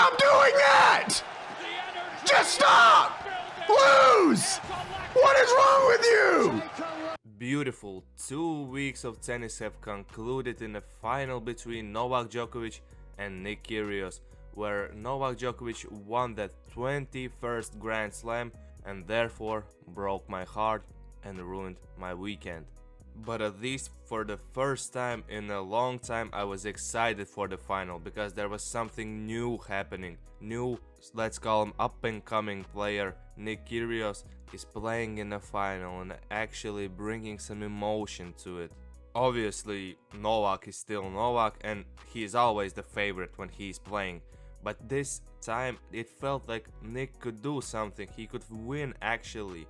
Stop doing that! Just stop! Lose! What is wrong with you? Beautiful. Two weeks of tennis have concluded in a final between Novak Djokovic and Nick Kyrgios, where Novak Djokovic won that 21st Grand Slam and therefore broke my heart and ruined my weekend. But at least for the first time in a long time I was excited for the final because there was something new happening. New, let's call him up and coming player Nick Kyrgios is playing in the final and actually bringing some emotion to it. Obviously Novak is still Novak and he is always the favorite when he is playing. But this time it felt like Nick could do something, he could win actually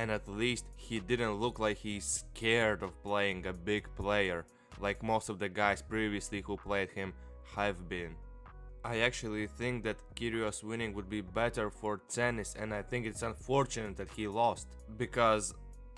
and at least he didn't look like he's scared of playing a big player, like most of the guys previously who played him have been. I actually think that Kyrgios winning would be better for tennis and I think it's unfortunate that he lost, because,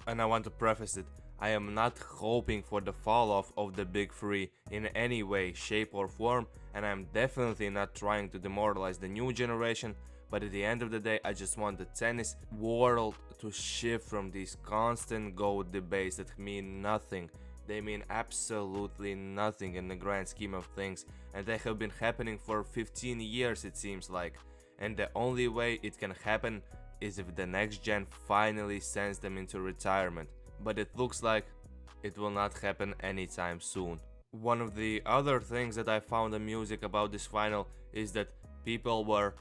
and I want to preface it, I am not hoping for the fall off of the big three in any way, shape or form and I'm definitely not trying to demoralize the new generation but at the end of the day, I just want the tennis world to shift from these constant GOAT debates that mean nothing. They mean absolutely nothing in the grand scheme of things, and they have been happening for 15 years, it seems like. And the only way it can happen is if the next gen finally sends them into retirement. But it looks like it will not happen anytime soon. One of the other things that I found amusing about this final is that people were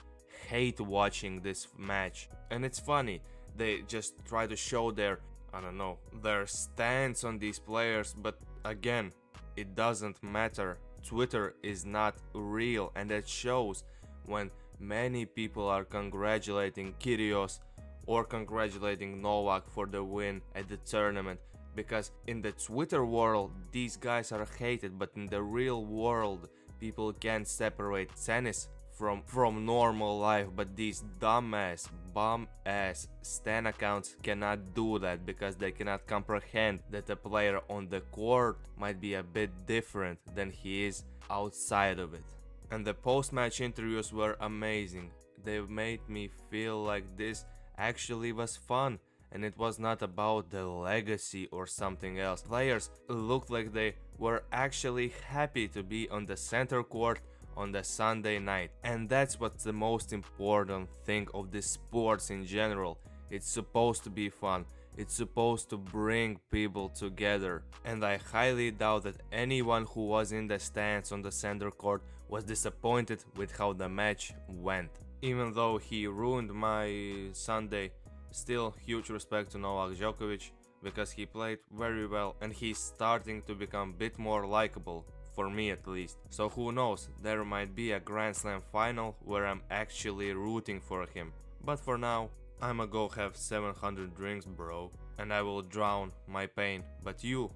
hate watching this match. And it's funny, they just try to show their, I don't know, their stance on these players, but again, it doesn't matter. Twitter is not real and that shows when many people are congratulating Kyrgios or congratulating Novak for the win at the tournament because in the Twitter world these guys are hated but in the real world people can't separate tennis from from normal life but these dumbass bum ass stan accounts cannot do that because they cannot comprehend that a player on the court might be a bit different than he is outside of it and the post-match interviews were amazing they made me feel like this actually was fun and it was not about the legacy or something else. Players looked like they were actually happy to be on the center court on the Sunday night. And that's what's the most important thing of the sports in general. It's supposed to be fun. It's supposed to bring people together. And I highly doubt that anyone who was in the stands on the center court was disappointed with how the match went. Even though he ruined my Sunday, still huge respect to Novak Djokovic because he played very well and he's starting to become a bit more likable for me at least. So who knows, there might be a Grand Slam final where I'm actually rooting for him. But for now, I'ma go have 700 drinks bro, and I will drown my pain. But you,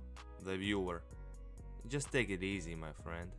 the viewer, just take it easy my friend.